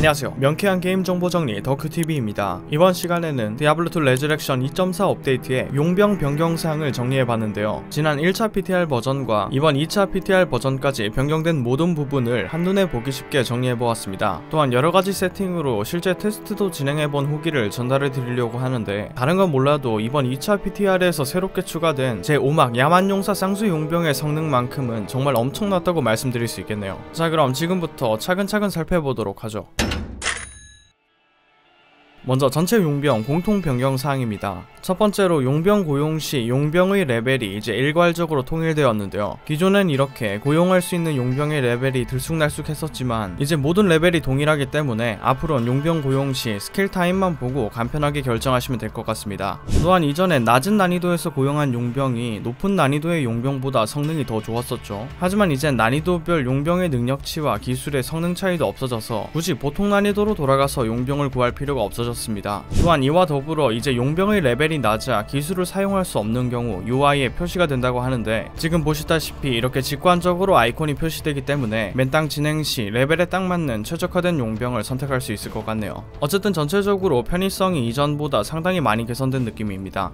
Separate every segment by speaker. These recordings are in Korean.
Speaker 1: 안녕하세요. 명쾌한 게임 정보 정리 덕후TV입니다. 이번 시간에는 디아블로2 레저렉션 2.4 업데이트의 용병 변경 사항을 정리해봤는데요. 지난 1차 PTR 버전과 이번 2차 PTR 버전까지 변경된 모든 부분을 한눈에 보기 쉽게 정리해보았습니다. 또한 여러가지 세팅으로 실제 테스트도 진행해본 후기를 전달해드리려고 하는데 다른 건 몰라도 이번 2차 PTR에서 새롭게 추가된 제5막 야만용사 쌍수 용병의 성능만큼은 정말 엄청났다고 말씀드릴 수 있겠네요. 자 그럼 지금부터 차근차근 살펴보도록 하죠 먼저 전체 용병 공통 변경 사항입니다. 첫 번째로 용병 고용 시 용병의 레벨이 이제 일괄적으로 통일되었는데요. 기존엔 이렇게 고용할 수 있는 용병의 레벨이 들쑥날쑥했었지만 이제 모든 레벨이 동일하기 때문에 앞으로는 용병 고용 시 스킬 타입만 보고 간편하게 결정하시면 될 것 같습니다. 또한 이전에 낮은 난이도에서 고용한 용병이 높은 난이도의 용병보다 성능이 더 좋았었죠. 하지만 이젠 난이도별 용병의 능력치와 기술의 성능 차이도 없어져서 굳이 보통 난이도로 돌아가서 용병을 구할 필요가 없어졌습니다. 없어졌습니다. 또한 이와 더불어 이제 용병의 레벨이 낮아 기술을 사용할 수 없는 경우 UI에 표시가 된다고 하는데 지금 보시다시피 이렇게 직관적으로 아이콘이 표시되기 때문에 맨땅 진행 시 레벨에 딱 맞는 최적화된 용병을 선택할 수 있을 것 같네요. 어쨌든 전체적으로 편의성이 이전보다 상당히 많이 개선된 느낌입니다.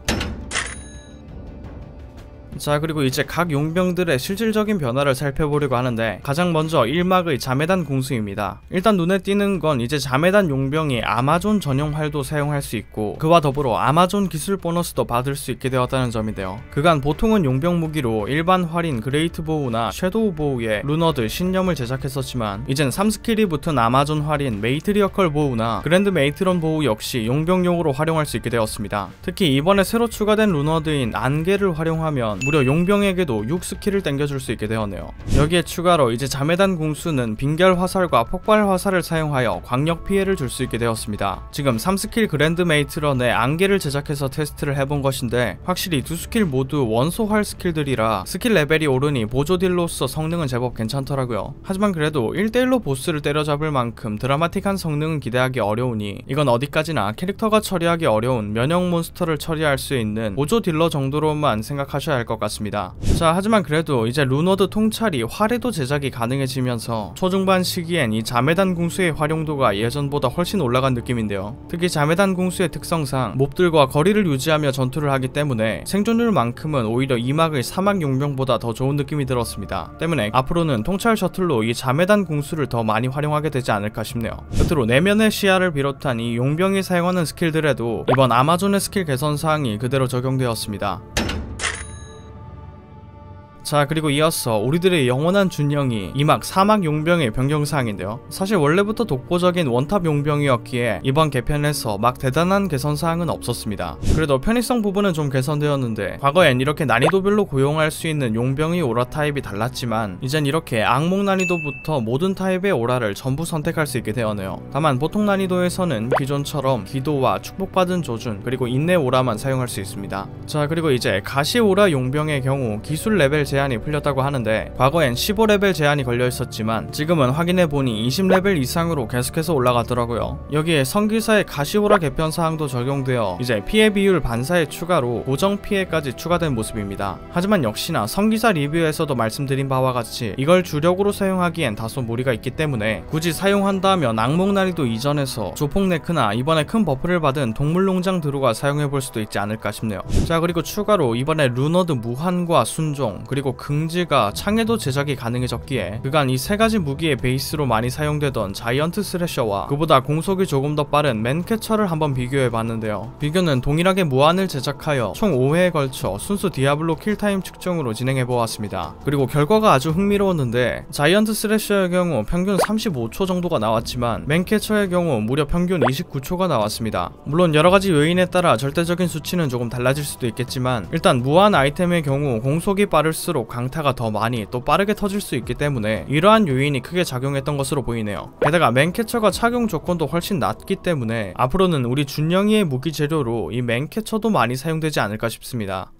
Speaker 1: 자 그리고 이제 각 용병들의 실질적인 변화를 살펴보려고 하는데 가장 먼저 1막의 자매단 궁수입니다. 일단 눈에 띄는 건 이제 자매단 용병이 아마존 전용 활도 사용할 수 있고 그와 더불어 아마존 기술 보너스도 받을 수 있게 되었다는 점인데요. 그간 보통은 용병 무기로 일반 활인 Great Bow나 Shadow Bow의 Runeword 신념을 제작했었지만 이젠 3스킬이 붙은 아마존 활인 Matriarchal Bow나 Grand Matron Bow 역시 용병용으로 활용할 수 있게 되었습니다. 특히 이번에 새로 추가된 Runeword인 안개를 활용하면 무려 용병에게도 6 스킬을 땡겨줄 수 있게 되었네요. 여기에 추가로 이제 자매단 궁수는 빙결 화살과 폭발 화살을 사용하여 광역 피해를 줄 수 있게 되었습니다. 지금 3스킬 Grand Matron에 안개를 제작해서 테스트를 해본 것인데 확실히 두 스킬 모두 원소활 스킬들이라 스킬 레벨이 오르니 보조 딜로서 성능은 제법 괜찮더라고요. 하지만 그래도 1대1로 보스를 때려잡을 만큼 드라마틱한 성능은 기대하기 어려우니 이건 어디까지나 캐릭터가 처리하기 어려운 면역 몬스터를 처리할 수 있는 보조 딜러 정도로만 생각하셔야 할 것 같습니다. 자 하지만 그래도 이제 Runeword 통찰이 활에도 제작이 가능해지면서 초중반 시기엔 이 자매단 궁수의 활용도가 예전보다 훨씬 올라간 느낌인데요. 특히 자매단 궁수의 특성상 몹들과 거리를 유지하며 전투를 하기 때문에 생존율만큼은 오히려 이막의 사막 용병보다 더 좋은 느낌이 들었습니다. 때문에 앞으로는 통찰 셔틀로 이 자매단 궁수를 더 많이 활용하게 되지 않을까 싶네요. 끝으로 내면의 시야를 비롯한 이 용병이 사용하는 스킬들에도 이번 아마존의 스킬 개선 사항이 그대로 적용되었습니다. 자 그리고 이어서 우리들의 영원한 준영이 이막 사막 용병의 변경사항인데요. 사실 원래부터 독보적인 원탑 용병이었기에 이번 개편에서 막 대단한 개선사항은 없었습니다. 그래도 편의성 부분은 좀 개선되었는데 과거엔 이렇게 난이도별로 고용할 수 있는 용병의 오라 타입이 달랐지만 이젠 이렇게 악몽 난이도부터 모든 타입의 오라를 전부 선택할 수 있게 되었네요. 다만 보통 난이도에서는 기존처럼 기도와 축복받은 조준 그리고 인내 오라만 사용할 수 있습니다. 자 그리고 이제 가시 오라 용병의 경우 기술 레벨 제 제한이 풀렸다고 하는데 과거엔 15레벨 제한이 걸려 있었지만 지금은 확인해보니 20레벨 이상으로 계속해서 올라가더라고요. 여기에 성기사의 가시오라 개편 사항도 적용되어 이제 피해 비율 반사에 추가로 고정 피해까지 추가된 모습입니다. 하지만 역시나 성기사 리뷰에서도 말씀드린 바와 같이 이걸 주력으로 사용하기엔 다소 무리가 있기 때문에 굳이 사용한다면 악몽 난이도 이전에서 조폭 네크나 이번에 큰 버프를 받은 동물농장 드루가 사용해볼 수도 있지 않을까 싶네요. 자 그리고 추가로 이번에 Runeword 무한과 순종 그리고 그리고 긍지가 창에도 제작이 가능해졌기에 그간 이 세 가지 무기의 베이스로 많이 사용되던 자이언트 스래셔와 그보다 공속이 조금 더 빠른 Mancatcher를 한번 비교해봤는데요. 비교는 동일하게 무한을 제작하여 총 5회에 걸쳐 순수 디아블로 kill time 측정으로 진행해보았습니다. 그리고 결과가 아주 흥미로웠는데 자이언트 스래셔의 경우 평균 35초 정도가 나왔지만 Mancatcher의 경우 무려 평균 29초가 나왔습니다. 물론 여러가지 요인에 따라 절대적인 수치는 조금 달라질 수도 있겠지만 일단 무한 아이템의 경우 공속이 빠를수록 갈수록 강타가 더 많이 또 빠르게 터질 수 있기 때문에 이러한 요인이 크게 작용했던 것으로 보이네요. 게다가 Mancatcher가 착용 조건도 훨씬 낮기 때문에 앞으로는 우리 준영이의 무기 재료로 이 Mancatcher도 많이 사용되지 않을까 싶습니다.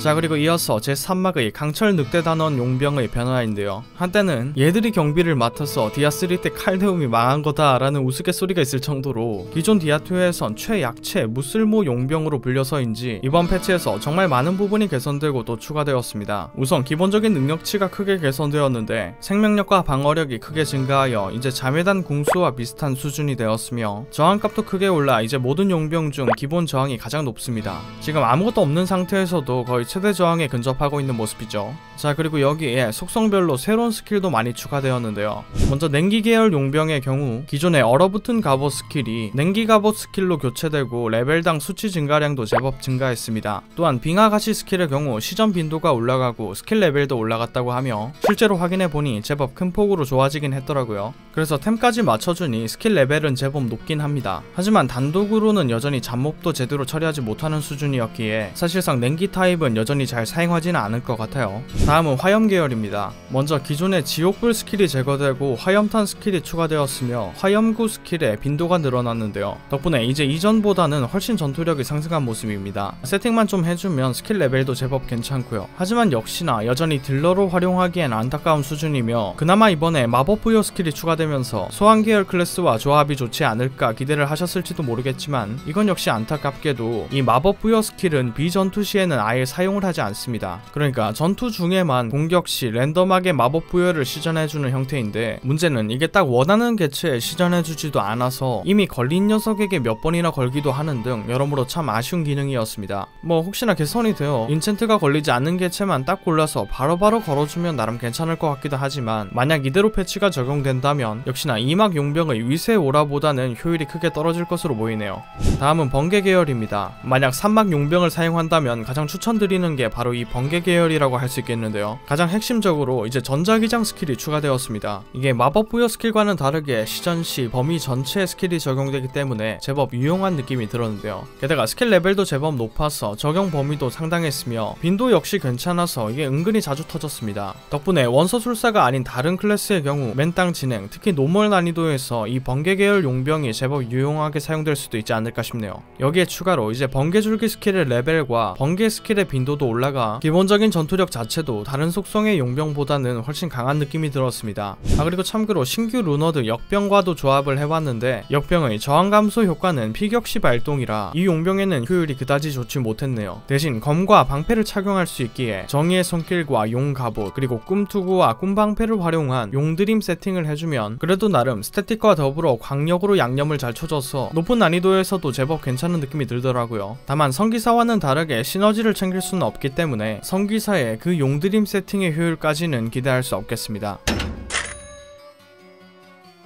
Speaker 1: 자 그리고 이어서 제3막의 강철 늑대 단원 용병의 변화인데요. 한때는 얘들이 경비를 맡아서 디아3 때 칼데움이 망한 거다 라는 우스갯소리가 있을 정도로 기존 디아2에선 최약체 무쓸모 용병으로 불려서인지 이번 패치에서 정말 많은 부분이 개선되고 또 추가되었습니다. 우선 기본적인 능력치가 크게 개선되었는데 생명력과 방어력이 크게 증가하여 이제 자매단 궁수와 비슷한 수준이 되었으며 저항값도 크게 올라 이제 모든 용병 중 기본 저항이 가장 높습니다. 지금 아무것도 없는 상태에서도 거의 최대 저항에 근접하고 있는 모습이죠. 자 그리고 여기에 속성별로 새로운 스킬도 많이 추가되었는데요. 먼저 냉기 계열 용병의 경우 기존의 얼어붙은 갑옷 스킬이 냉기 갑옷 스킬로 교체되고 레벨당 수치 증가량도 제법 증가했습니다. 또한 빙하 가시 스킬의 경우 시전 빈도가 올라가고 스킬 레벨도 올라갔다고 하며 실제로 확인해보니 제법 큰 폭으로 좋아지긴 했더라고요. 그래서 템까지 맞춰주니 스킬 레벨은 제법 높긴 합니다. 하지만 단독으로는 여전히 잡몹도 제대로 처리하지 못하는 수준이었기에 사실상 냉기 타입은 여전히 잘 사용하지는 않을 것 같아요. 다음은 화염 계열입니다. 먼저 기존의 지옥불 스킬이 제거되고 화염탄 스킬이 추가되었으며 화염구 스킬의 빈도가 늘어났는데요. 덕분에 이제 이전보다는 훨씬 전투력이 상승한 모습입니다. 세팅만 좀 해주면 스킬 레벨도 제법 괜찮고요. 하지만 역시나 여전히 딜러로 활용하기엔 안타까운 수준이며 그나마 이번에 마법 부여 스킬이 추가되면서 소환 계열 클래스와 조합이 좋지 않을까 기대를 하셨을지도 모르겠지만 이건 역시 안타깝게도 이 마법 부여 스킬은 비전투 시에는 아예 사용 을 하지 않습니다. 그러니까 전투 중에만 공격 시 랜덤하게 마법 부여를 시전해주는 형태인데 문제는 이게 딱 원하는 개체에 시전해주지도 않아서 이미 걸린 녀석에게 몇 번이나 걸기도 하는 등 여러모로 참 아쉬운 기능이었습니다. 뭐 혹시나 개선이 되어 enchant가 걸리지 않는 개체만 딱 골라서 바로바로 걸어주면 나름 괜찮을 것 같기도 하지만 만약 이대로 패치가 적용된다면 역시나 이막 용병의 위세 aura보다는 효율이 크게 떨어질 것으로 보이네요. 다음은 번개 계열입니다. 만약 삼막 용병을 사용한다면 가장 추천드리는 게 바로 이 번개 계열이라고 할 수 있겠는데요. 가장 핵심적으로 이제 전자기장 스킬이 추가되었습니다. 이게 마법 부여 스킬과는 다르게 시전 시 범위 전체에 스킬이 적용되기 때문에 제법 유용한 느낌이 들었는데요. 게다가 스킬 레벨도 제법 높아서 적용 범위도 상당했으며 빈도 역시 괜찮아서 이게 은근히 자주 터졌습니다. 덕분에 원소술사가 아닌 다른 클래스의 경우 맨땅 진행, 특히 normal 난이도에서 이 번개 계열 용병이 제법 유용하게 사용될 수도 있지 않을까 싶네요. 여기에 추가로 이제 번개 줄기 스킬의 레벨과 번개 스킬의 빈도 도 올라가 기본적인 전투력 자체도 다른 속성의 용병보다는 훨씬 강한 느낌이 들었습니다. 아 그리고 참고로 신규 룬워드 역병과도 조합을 해봤는데 역병의 저항 감소 효과는 피격시 발동이라 이 용병에는 효율이 그다지 좋지 못했네요. 대신 검과 방패를 착용할 수 있기에 정의의 손길과 용 갑옷 그리고 꿈투구와 꿈방패를 활용한 용dream 세팅을 해주면 그래도 나름 static과 더불어 광역으로 양념을 잘 쳐줘서 높은 난이도에서도 제법 괜찮은 느낌이 들더라고요. 다만 성기사와는 다르게 시너지를 챙길 수는 없기 때문에 성기사의 그 용dream 세팅의 효율까지는 기대할 수 없겠습니다.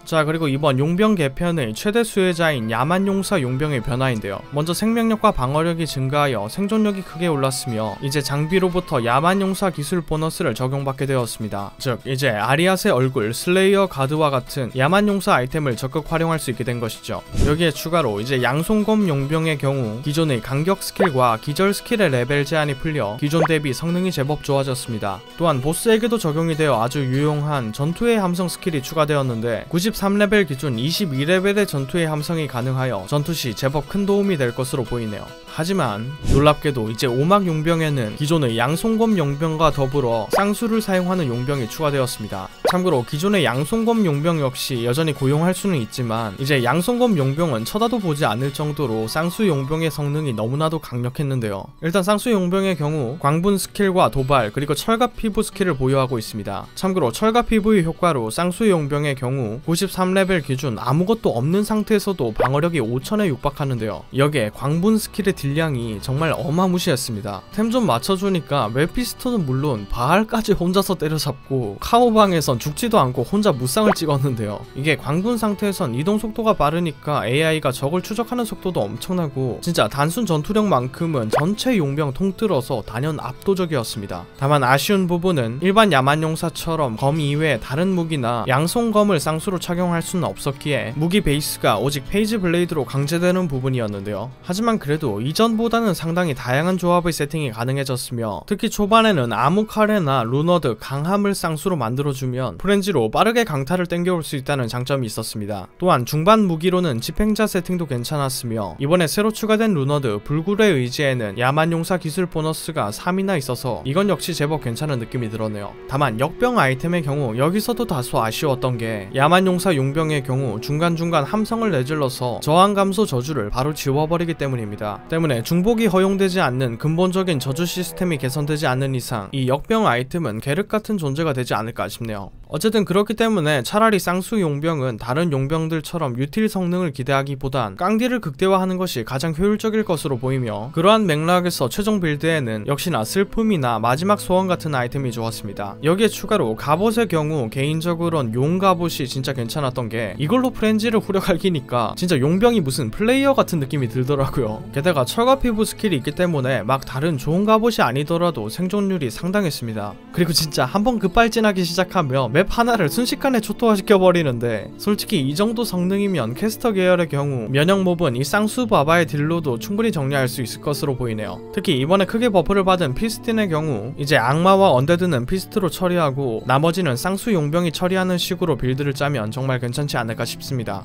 Speaker 1: 자 그리고 이번 용병 개편의 최대 수혜자인 야만용사 용병의 변화인데요. 먼저 생명력과 방어력이 증가하여 생존력이 크게 올랐으며 이제 장비로부터 야만용사 기술 보너스를 적용받게 되었습니다. 즉 이제 아리아스의 얼굴, Slayer Guard와 같은 야만용사 아이템을 적극 활용할 수 있게 된 것이죠. 여기에 추가로 이제 양손검 용병의 경우 기존의 강격 스킬과 기절 스킬의 레벨 제한이 풀려 기존 대비 성능이 제법 좋아졌습니다. 또한 보스에게도 적용이 되어 아주 유용한 전투의 함성 스킬이 추가되었는데 93레벨 기준 22레벨의 전투의 함성이 가능하여 전투 시 제법 큰 도움이 될 것으로 보이네요. 하지만 놀랍게도 이제 오막 용병에는 기존의 양손검 용병과 더불어 쌍수를 사용하는 용병이 추가되었습니다. 참고로 기존의 양손검 용병 역시 여전히 고용할 수는 있지만 이제 양손검 용병은 쳐다도 보지 않을 정도로 쌍수 용병의 성능이 너무나도 강력했는데요. 일단 쌍수 용병의 경우 광분 스킬과 도발 그리고 철갑 피부 스킬을 보유하고 있습니다. 참고로 철갑 피부의 효과로 쌍수 용병의 경우 93레벨 기준 아무것도 없는 상태에서도 방어력이 5000에 육박하는데요. 여기에 광분 스킬의 딜량이 정말 어마무시했습니다. 템 좀 맞춰주니까 메피스토는 물론 바알까지 혼자서 때려잡고 카오방에선 죽지도 않고 혼자 무쌍을 찍었는데요. 이게 광분 상태에선 이동 속도가 빠르니까 AI가 적을 추적하는 속도도 엄청나고 진짜 단순 전투력만큼은 전체 용병 통틀어서 단연 압도적이었습니다. 다만 아쉬운 부분은 일반 야만용사처럼 검 이외에 다른 무기나 양손검을 쌍수로 착용할 수는 없었기에 무기 베이스가 오직 Phase Blade로 강제되는 부분이었는데요. 하지만 그래도 이 이전보다는 상당히 다양한 조합의 세팅이 가능해졌으며 특히 초반에는 아무 칼에나 룬워드 강함을 쌍수로 만들어주면 frenzy로 빠르게 강타를 땡겨올 수 있다는 장점이 있었습니다. 또한 중반 무기로는 집행자 세팅도 괜찮았으며 이번에 새로 추가된 룬워드 불굴의 의지에는 야만용사 기술 보너스가 3이나 있어서 이건 역시 제법 괜찮은 느낌이 들었네요. 다만 역병 아이템의 경우 여기서도 다소 아쉬웠던 게 야만용사 용병의 경우 중간중간 함성을 내질러서 저항 감소 저주를 바로 지워버리기 때문입니다. 때문에 중복이 허용되지 않는 근본적인 저주 시스템이 개선되지 않는 이상 이 역병 아이템은 계륵 같은 존재가 되지 않을까 싶네요. 어쨌든 그렇기 때문에 차라리 쌍수 용병은 다른 용병들처럼 유틸 성능을 기대하기보단 깡디를 극대화하는 것이 가장 효율적일 것으로 보이며 그러한 맥락에서 최종 빌드에는 역시나 슬픔이나 마지막 소원 같은 아이템이 좋았습니다. 여기에 추가로 갑옷의 경우 개인적으론 용 갑옷이 진짜 괜찮았던 게 이걸로 프렌지를 후려갈기니까 진짜 용병이 무슨 플레이어 같은 느낌이 들더라고요. 게다가 철갑 피부 스킬이 있기 때문에 막 다른 좋은 갑옷이 아니더라도 생존율이 상당했습니다. 그리고 진짜 한번 급발진하기 시작하면 맵 하나를 순식간에 초토화시켜 버리는데 솔직히 이 정도 성능이면 caster 계열의 경우 면역 몹은 이 쌍수 바바의 딜로도 충분히 정리할 수 있을 것으로 보이네요. 특히 이번에 크게 buff를 받은 피스틴의 경우 이제 악마와 undead는 fist로 처리하고 나머지는 쌍수 용병이 처리하는 식으로 build를 짜면 정말 괜찮지 않을까 싶습니다.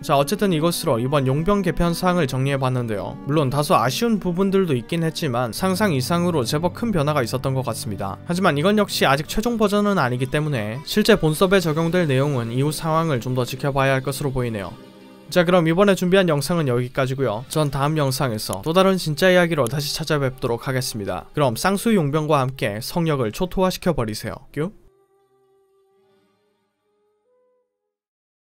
Speaker 1: 자 어쨌든 이것으로 이번 용병 개편 사항을 정리해봤는데요. 물론 다소 아쉬운 부분들도 있긴 했지만 상상 이상으로 제법 큰 변화가 있었던 것 같습니다. 하지만 이건 역시 아직 최종 버전은 아니기 때문에 실제 본섭에 적용될 내용은 이후 상황을 좀 더 지켜봐야 할 것으로 보이네요. 자 그럼 이번에 준비한 영상은 여기까지고요. 전 다음 영상에서 또 다른 진짜 이야기로 다시 찾아뵙도록 하겠습니다. 그럼 쌍수 용병과 함께 성력을 초토화시켜 버리세요. 뀨